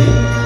See?